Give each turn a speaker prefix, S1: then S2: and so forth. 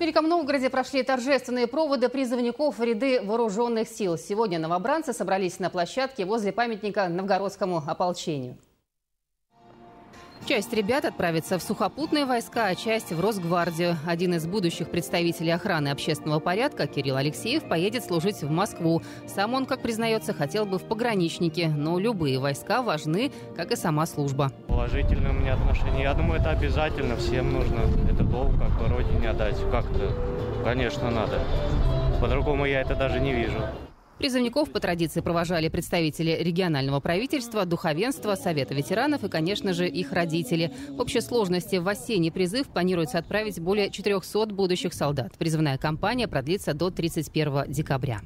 S1: В Великом Новгороде прошли торжественные проводы призывников в ряды вооруженных сил. Сегодня новобранцы собрались на площадке возле памятника новгородскому ополчению. Часть ребят отправится в сухопутные войска, а часть в Росгвардию. Один из будущих представителей охраны общественного порядка, Кирилл Алексеев, поедет служить в Москву. Сам он, как признается, хотел бы в пограничнике, но любые войска важны, как и сама служба.
S2: Положительное у меня отношение. Я думаю, это обязательно, всем нужно. Это долг как родине отдать. Как-то, конечно, надо. По-другому я это даже не вижу.
S1: Призывников по традиции провожали представители регионального правительства, духовенства, Совета ветеранов и, конечно же, их родители. В общей сложности в осенний призыв планируется отправить более 400 будущих солдат. Призывная кампания продлится до 31 декабря.